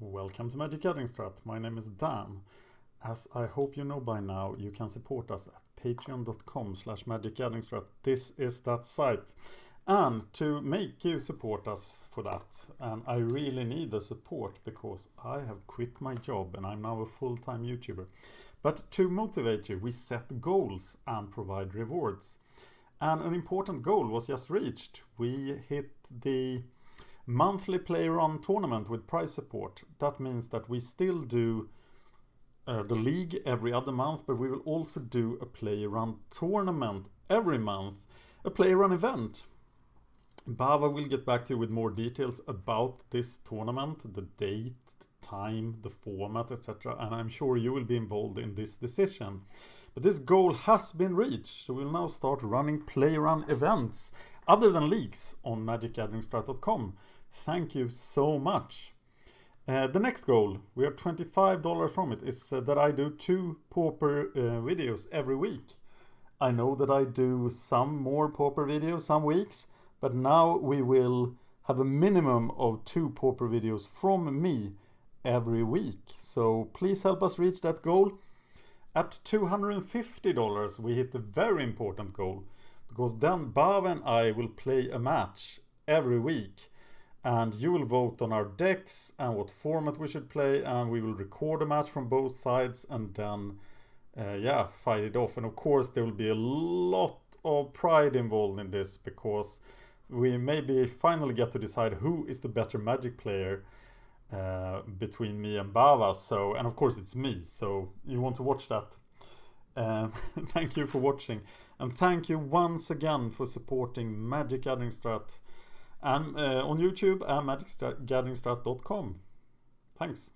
Welcome to Magic Gathering Strat. My name is Dan. As I hope you know by now, you can support us at patreon.com slash magicgatheringstrat. This is that site. And to make you support us for that, and I really need the support because I have quit my job and I'm now a full-time YouTuber. But to motivate you, we set goals and provide rewards. And an important goal was just reached. We hit the monthly player run tournament with prize support. That means that we still do uh, the league every other month, but we will also do a player run tournament every month, a player run event. Bava will get back to you with more details about this tournament, the date, the time, the format, etc. And I'm sure you will be involved in this decision. But this goal has been reached, so we'll now start running player run events other than leagues on magicgatheringstrat.com. Thank you so much. Uh, the next goal, we are $25 from it, is uh, that I do two Pauper uh, videos every week. I know that I do some more Pauper videos some weeks, but now we will have a minimum of two Pauper videos from me every week. So please help us reach that goal. At $250, we hit a very important goal because then Bav and I will play a match every week and you will vote on our decks and what format we should play and we will record a match from both sides and then uh, yeah fight it off. And of course there will be a lot of pride involved in this because we maybe finally get to decide who is the better magic player uh, between me and Bava. So and of course it's me. So you want to watch that uh, thank you for watching and thank you once again for supporting Magic Gathering Strat and uh, on YouTube and magicgatheringstrat.com. Thanks.